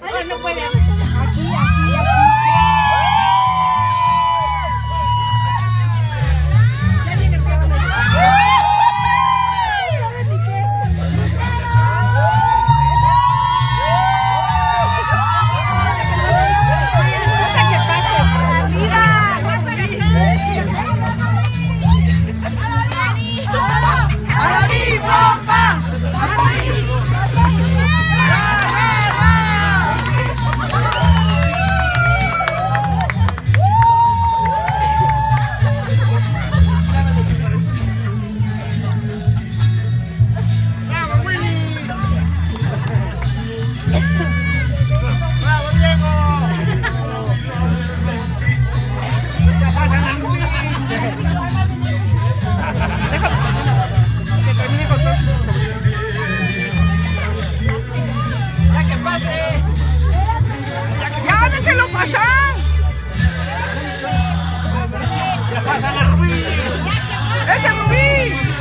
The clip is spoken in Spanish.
Ay, no puede. Woo!